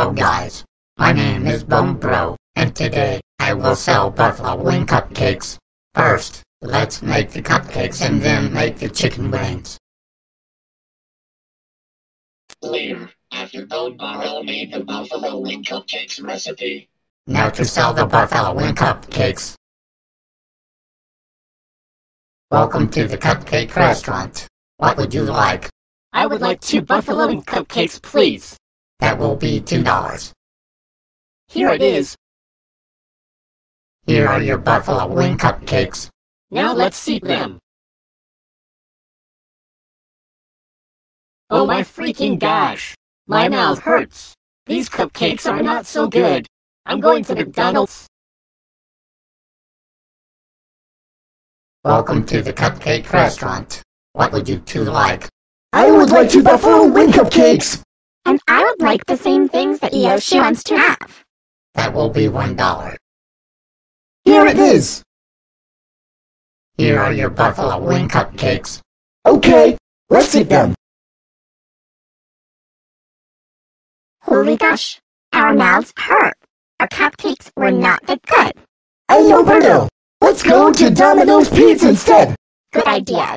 Hello guys, my name is Bone Bro, and today I will sell buffalo wing cupcakes. First, let's make the cupcakes and then make the chicken wings. Later, after Bone Bro made the buffalo wing cupcakes recipe. Now to sell the buffalo wing cupcakes. Welcome to the cupcake restaurant. What would you like? I would like two buffalo wing cupcakes, please. That will be two dollars. Here it is. Here are your buffalo wing cupcakes. Now let's eat them. Oh my freaking gosh. My mouth hurts. These cupcakes are not so good. I'm going to McDonald's. Welcome to the cupcake restaurant. What would you two like? I would like two buffalo wing cupcakes. And I would like the same things that Yoshi wants to have. That will be one dollar. Here it is. Here are your buffalo wing cupcakes. Okay, let's eat them. Holy gosh, our mouths hurt. Our cupcakes were not that good. Hey, Roberto, let's go to Domino's Pizza instead. Good idea.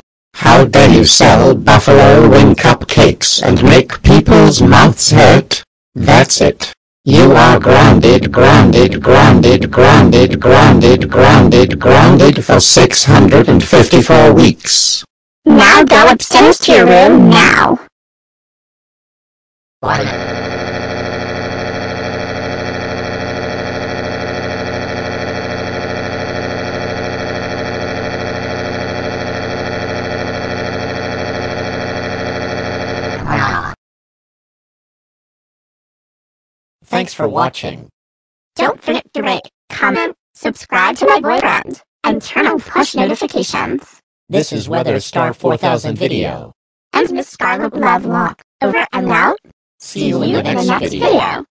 how dare you sell buffalo wing cupcakes and make people's mouths hurt? That's it. You are grounded, grounded, grounded, grounded, grounded, grounded, grounded for 654 weeks. Now go upstairs to your room now. What? Thanks for watching. Don't forget to rate, comment, subscribe to my boyfriend, and turn on push notifications. This is Weather Star 4000 video. And Miss Scarlet Love Lock. Over and out. See you in the next video.